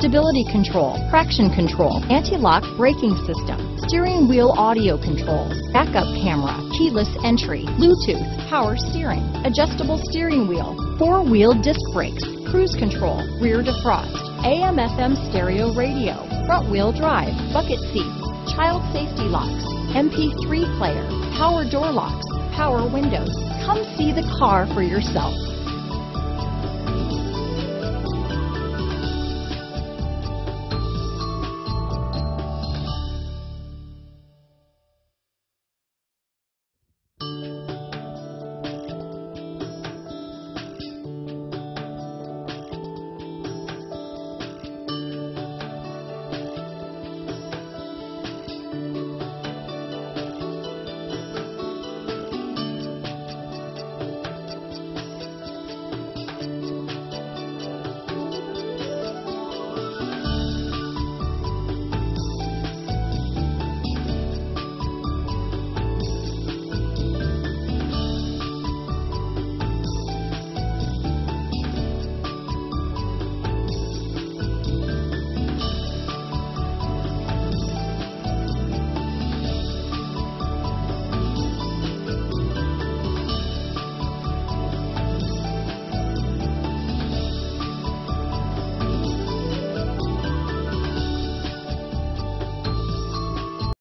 Stability control, traction control, anti-lock braking system, steering wheel audio controls, backup camera, keyless entry, Bluetooth, power steering, adjustable steering wheel, four-wheel disc brakes, cruise control, rear defrost, AM FM stereo radio, front wheel drive, bucket seats, child safety locks, MP3 player, power door locks, power windows. Come see the car for yourself.